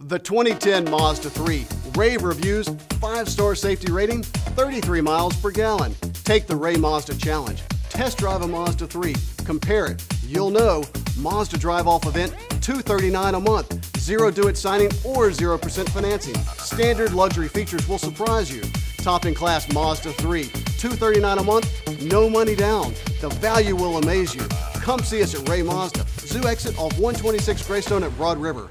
The 2010 Mazda 3. Rave reviews, 5-star safety rating, 33 miles per gallon. Take the Wray Mazda Challenge. Test drive a Mazda 3. Compare it. You'll know. Mazda Drive Off event, 239 a month. Zero do it signing or 0% financing. Standard luxury features will surprise you. Top in class Mazda 3, 239 a month, no money down. The value will amaze you. Come see us at Wray Mazda, Zoo exit off 126 Greystone at Broad River.